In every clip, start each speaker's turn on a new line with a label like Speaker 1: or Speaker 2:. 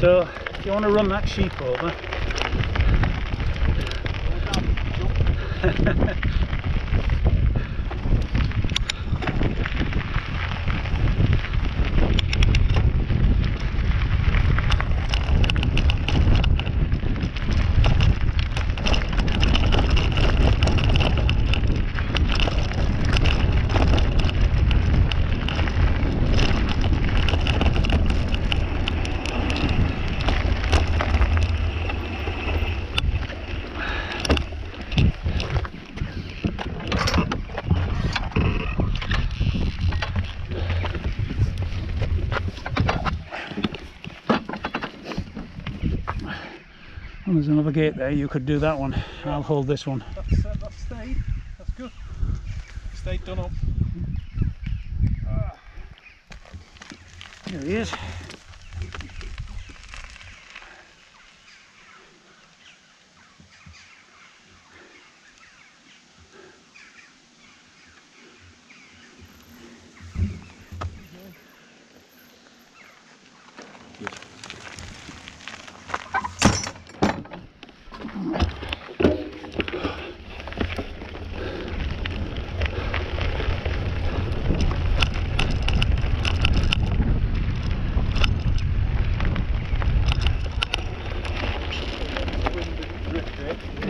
Speaker 1: So if you want to run that sheep over, and there's another gate there, you could do that one. I'll hold this one.
Speaker 2: That's, uh, that's stayed. That's good. Stayed done up.
Speaker 1: There he is.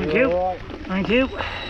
Speaker 1: Thank you. Thank you.